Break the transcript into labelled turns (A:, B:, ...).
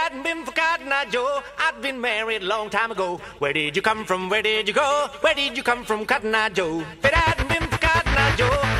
A: hadn't been for Cotton Joe, I'd been married a long time ago. Where did you come from? Where did you go? Where did you come from, Cotton Eye Joe? If it hadn't been for Cotton Eye